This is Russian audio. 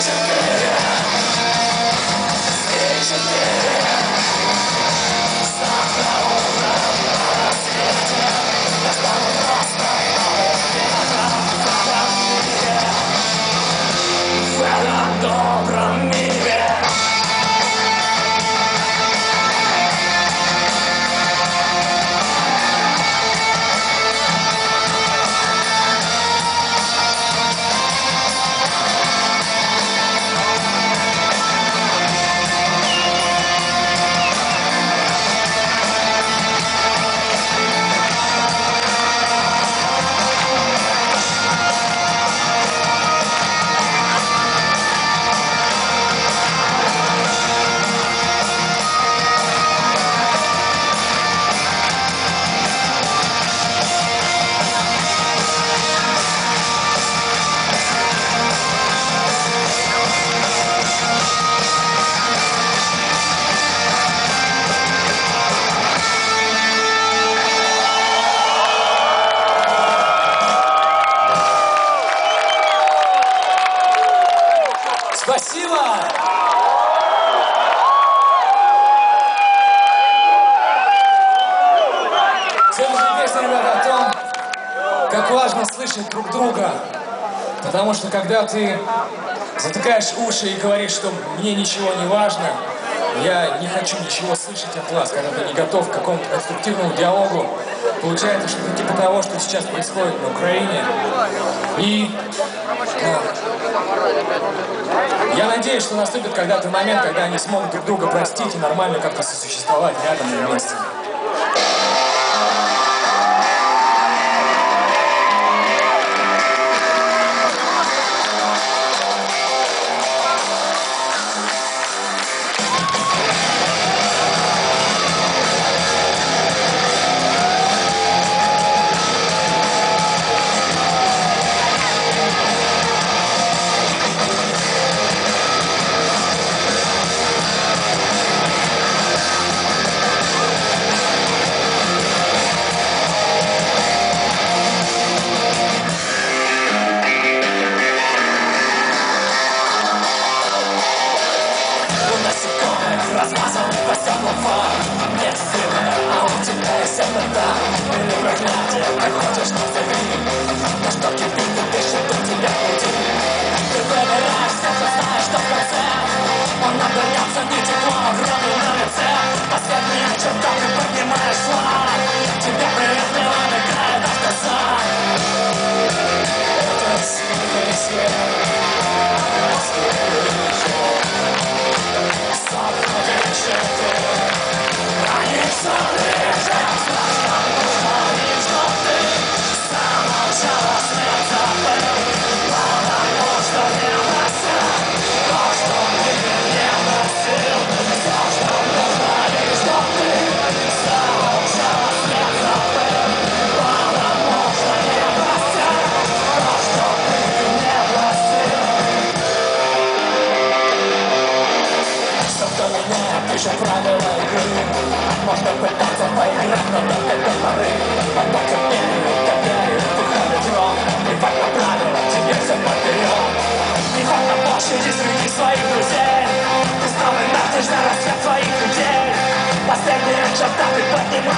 Thanks. Слышать друг друга. Потому что когда ты затыкаешь уши и говоришь, что мне ничего не важно, я не хочу ничего слышать от вас, когда ты не готов к какому-то конструктивному диалогу, получается что-то типа того, что сейчас происходит на Украине. И э, я надеюсь, что наступит когда-то момент, когда они смогут друг друга простить и нормально как-то сосуществовать рядом и вместе. Лишь правила игры. Можно пытаться поиграть, но только до поры Потоки мира катают дыхами дрон Плевать на правила, тебе все поперек и хоть на площади среди своих друзей. Ты снова настежь на рассвет твоих людей. Последняя черта ты поднимаешь